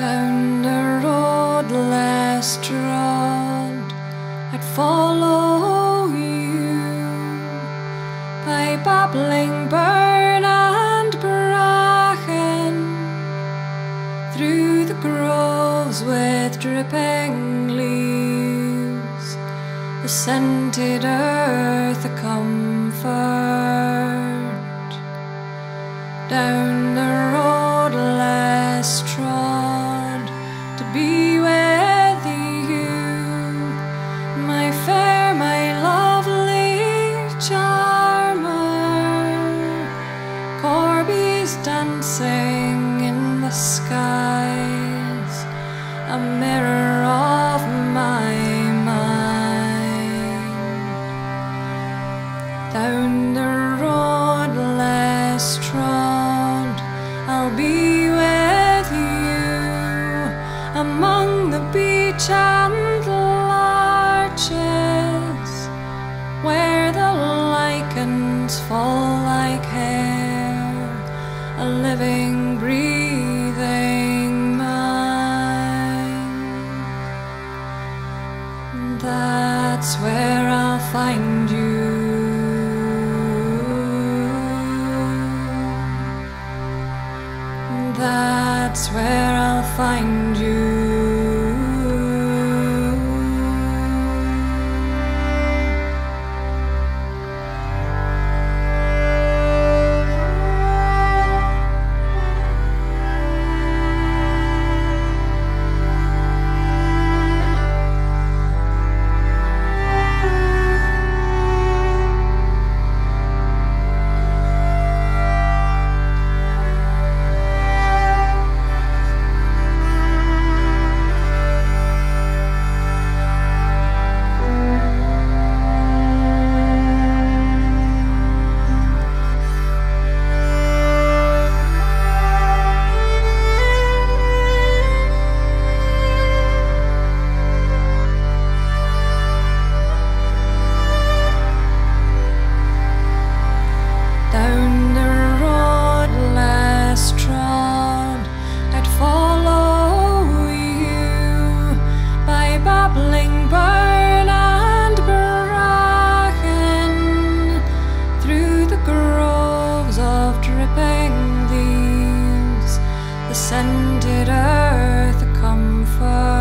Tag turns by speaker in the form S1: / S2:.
S1: Down the road less trod, I'd follow you by babbling burn and bracken through the groves with dripping leaves, the scented earth a comfort. Down the road less trod to be with you, my fair, my lovely charmer. corbies dancing in the skies, a mirror of my mind. Down among the beech and larches, where the lichens fall like hair, a living, breathing mind. That's where I'll find you. That's where I'll find you. sended earth a comfort.